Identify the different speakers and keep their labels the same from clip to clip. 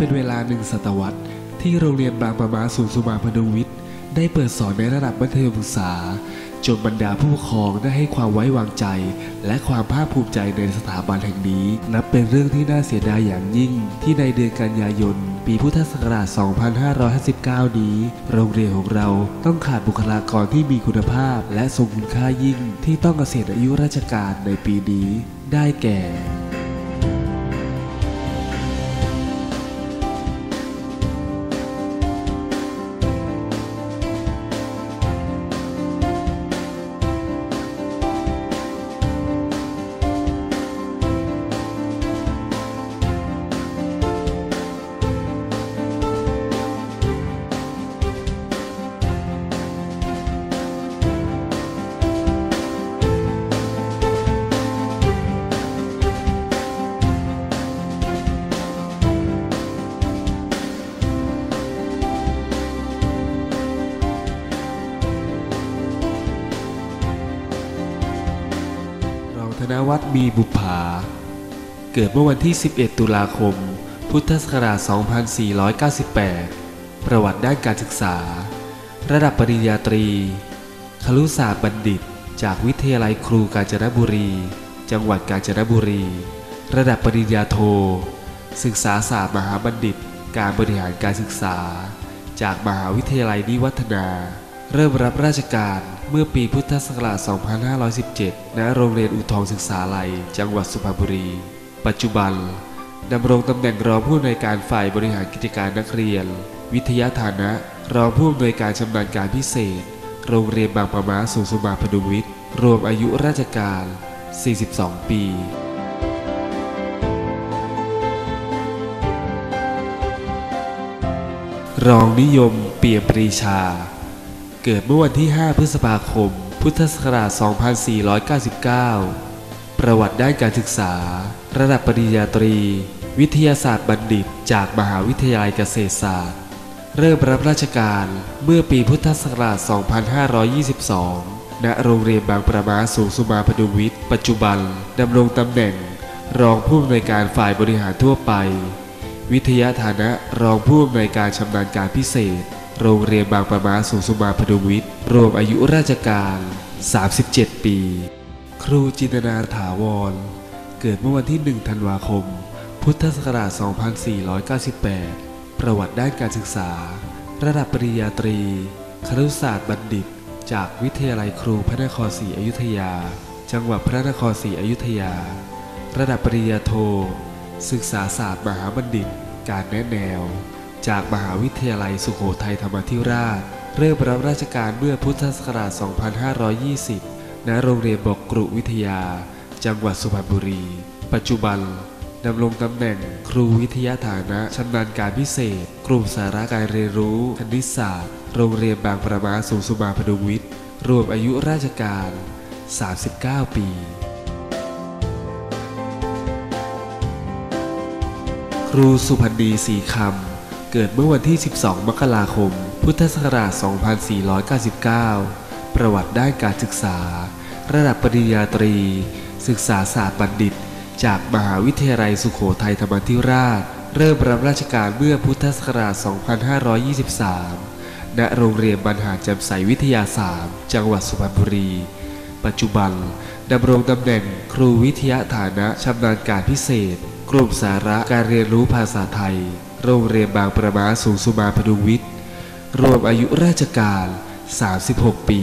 Speaker 1: เป็นเวลาหนึ่งศตวรรษ ที่โรงเรียนบางประมาสูงสุมาพดุวิทย์ ได้เปิดสอนในระดับมัธยมศึกษา จนบรรดาผู้ปกครองได้ให้ความไว้วางใจ และความภาคภูมิใจในสถาบันแห่งนี้ นับเป็นเรื่องที่น่าเสียดายอย่างยิ่ง ที่ในเดือนกันยายน ปีพุทธศักราช 2559 นี้ โรงเรียนของเราต้องขาดบุคลากรที่มีคุณภาพ และทรงคุณค่ายิ่งที่ต้องเกษียณอายุราชการในปีนี้ ได้แก่ มีบุภา เกิดเมื่อวันที่ 11 ตุลาคม พุทธศักราช 2498 ประวัติด้านการศึกษา ระดับปริญญาตรีครุศาสตร์บัณฑิต จากวิทยาลัยครูกาญจนบุรี จังหวัดกาญจนบุรี ระดับปริญญาโท ศึกษาศาสตร์มหาบัณฑิต การบริหารการศึกษา จากมหาวิทยาลัยนิวัฒนา เริ่มรับราชการเมื่อปีพุทธศักราช 2517 ณ โรงเรียนอุทองศึกษาลัย จังหวัดสุพรรณบุรี ปัจจุบัน ดำรงตำแหน่งรองผู้อำนวยการฝ่ายบริหารกิจการนักเรียน วิทยาฐานะ รองผู้อำนวยการชำนาญการพิเศษ โรงเรียนบางประมาสูงสุมาพดุงวิทย์ รวมอายุราชการ 42 ปีรองนิยมเปี่ยมปรีชา เกิดเมื่อวันที่ 5 พฤษภาคม พุทธศักราช 2499 ประวัติด้านการศึกษา ระดับปริญญาตรี วิทยาศาสตร์บัณฑิต จากมหาวิทยาลัยเกษตรศาสตร์ เริ่มรับราชการเมื่อปีพุทธศักราช 2522 ณ โรงเรียนบางประมาสูงสุมาพดุวิทย์ ปัจจุบันดำรงตำแหน่ง รองผู้อำนวยการฝ่ายบริหารทั่วไป วิทยาฐานะรองผู้อำนวยการชำนาญการพิเศษ โรงเรียนบางประมาสูงสุมาพดุงวิทย์ รวมอายุราชการ 37 ปี ครูจินนาถาวร เกิดเมื่อวันที่ 1 ธันวาคม พุทธศักราช 2498 ประวัติด้านการศึกษา ระดับปริญญาตรี ครุศาสตร์บัณฑิต จากวิทยาลัยครูพระนครศรีอยุธยา จังหวัดพระนครศรีอยุธยา ระดับปริญญาโท ศึกษาศาสตร์มหาบัณฑิต การแนะแนว จากมหาวิทยาลัยสุโขทัยธรรมาธิราช เริ่มรับราชการเมื่อพุทธศักราช 2520 ณ โรงเรียนบอกกรุวิทยา จังหวัดสุพรรณบุรี ปัจจุบันดำรงตำแหน่งครูวิทยาฐานะชำนาญการพิเศษ กลุ่มสาระการเรียนรู้คณิตศาสตร์ โรงเรียนบางประมาสูงสุมาพดุงวิทย์ รวมอายุราชการ 39 ปีครูสุพันธ์ดีสีคำ เกิดเมื่อวันที่ 12 มกราคม พุทธศักราช 2499 ประวัติด้านการศึกษา ระดับปริญญาตรี ศึกษาศาสตร์บัณฑิต จากมหาวิทยาลัยสุโขทัยธรรมาธิราช เริ่มรับราชการเมื่อพุทธศักราช 2523 ณ โรงเรียนบรรหารแจ่มใสวิทยาศาสตร์จังหวัดสุพรรณบุรี ปัจจุบันดำรงตำแหน่งครูวิทยาฐานะชำนาญการพิเศษ กลุ่มสาระการเรียนรู้ภาษาไทย โรงเรียนบางประมาสูงสุมาพดุงวิทย์ รวมอายุราชการ 36 ปี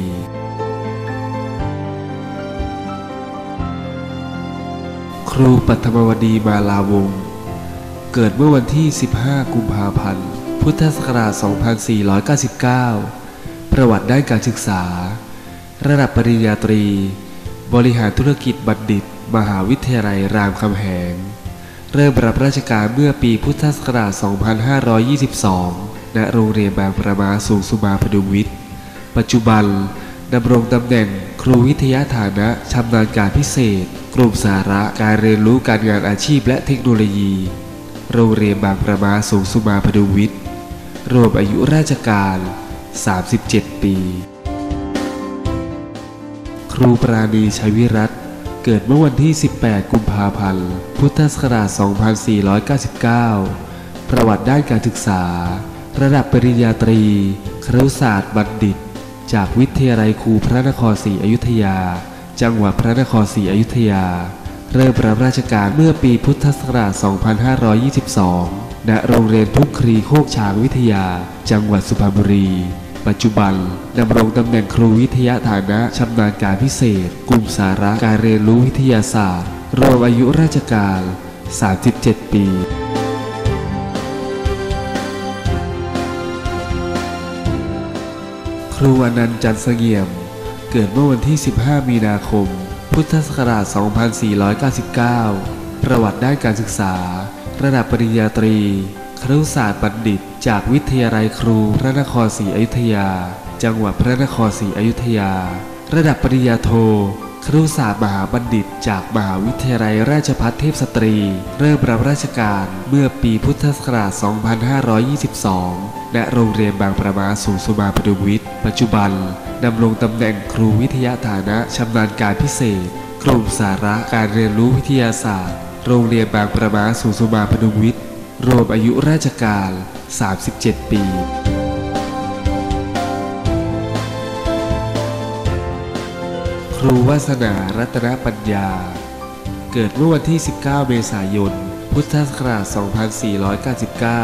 Speaker 1: ครูปัทมวดีมาลาวง เกิดเมื่อวันที่ 15 กุมภาพันธ์ พุทธศักราช 2499 ประวัติด้านการศึกษา ระดับปริญญาตรี บริหารธุรกิจบัณฑิต มหาวิทยาลัยรามคำแหง เริ่มรับราชการเมื่อปีพุทธศักราช 2522 ณ โรงเรียนบางประมาสูงสุมาพดุงวิทย์ ปัจจุบันดำรงตำแหน่งครูวิทยาฐานะชำนาญการพิเศษ กลุ่มสาระการเรียนรู้การงานอาชีพและเทคโนโลยี โรงเรียนบางประมาสูงสุมาพดุงวิทย์ รวมอายุราชการ 37 ปี ครูปราณีชัยวิรัตน์ เกิดเมื่อวันที่ 18 กุมภาพันธ์ พุทธศักราช 2499 ประวัติด้านการศึกษา ระดับปริญญาตรีครุศาสตร์บัณฑิต จากวิทยาลัยครูพระนครศรีอยุธยา จังหวัดพระนครศรีอยุธยา เริ่มรับราชการเมื่อปีพุทธศักราช 2522 ณ โรงเรียนทุกครีโคกช้างวิทยา จังหวัดสุพรรณบุรี ปัจจุบันดำรงตำแหน่งครูวิทยาฐานะชำนาญการพิเศษ กลุ่มสาระการเรียนรู้วิทยาศาสตร์รวมอายุราชการ 37 ปีครูอนันต์จันทร์เสงี่ยม เกิดเมื่อวันที่ 15 มีนาคม พุทธศักราช 2499 ประวัติด้านการศึกษา ระดับปริญญาตรี ครุศาสตร์บัณฑิต จากวิทยาลัยครูพระนครศรีอยุธยา จังหวัดพระนครศรีอยุธยา ระดับปริญญาโท ครุศาสตร์มหาบัณฑิต จากมหาวิทยาลัยราชภัฏเทพสตรี เริ่มรับราชการเมื่อปีพุทธศักราช 2522 ณ โรงเรียนบางประมาสูงสุมาพดุวิทย์ ปัจจุบันดำรงตำแหน่งครูวิทยาฐานะชำนาญการพิเศษ กลุ่มสาระการเรียนรู้วิทยาศาสตร์ โรงเรียนบางประมาสูงสุมาพดุวิทย์ รวมอายุราชการ 37 ปี ครูวาสนารัตนปัญญา เกิดเมื่อวันที่ 19 เมษายน พุทธศักราช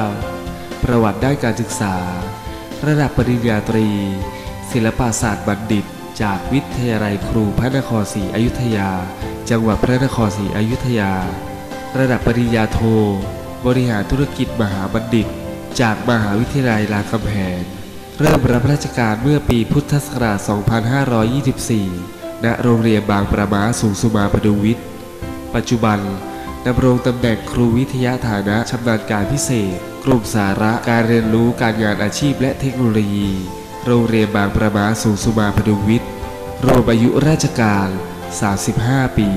Speaker 1: 2499 ประวัติด้านการศึกษา ระดับปริญญาตรี ศิลปศาสตร์บัณฑิต จากวิทยาลัยครูพระนครศรีอยุธยา จังหวัดพระนครศรีอยุธยา ระดับปริญญาโท บริหารธุรกิจมหาบัณฑิต จากมหาวิทยาลัยรามคำแหงเริ่มรับราชการเมื่อปีพุทธศักราช 2524 ณ โรงเรียนบางประมาสูงสุมาพดุวิทย์ ปัจจุบันดำรงตำแหน่งครูวิทยาฐานะชำนาญการพิเศษ กลุ่มสาระการเรียนรู้การงานอาชีพและเทคโนโลยี โรงเรียนบางประมาสูงสุมาพดุวิทย์รวมอายุราชการ 35 ปี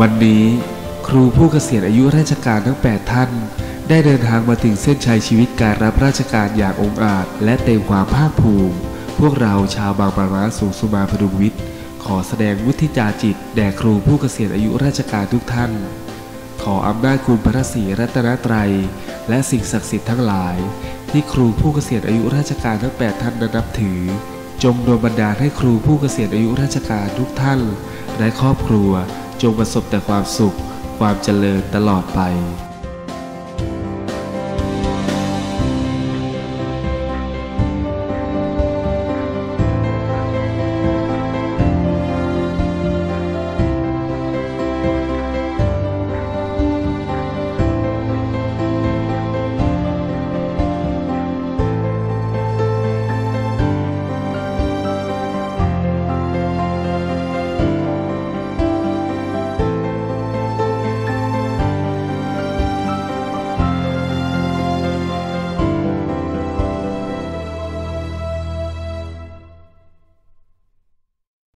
Speaker 1: วันนี้ครูผู้เกษียณอายุราชการทั้ง 8 ท่าน ได้เดินทางมาถึงเส้นชัยชีวิตการรับราชการอย่างองอาจ และเต็มความภาคภูมิ พวกเราชาวบางประมาสูงสุมาพดุงวิทย์ ขอแสดงวุฒิจาจิต แด่ครูผู้เกษียณอายุราชการทุกท่าน ขออำนาจคุณพระศรีรัตนตรัย และสิ่งศักดิ์สิทธิ์ทั้งหลาย ที่ครูผู้เกษียณอายุราชการทั้ง 8 ท่านนั้นนับถือ จงโดนบันดาลให้ครูผู้เกษียณอายุราชการทุกท่านและครอบครัว จงประสบแต่ความสุข ความเจริญตลอดไป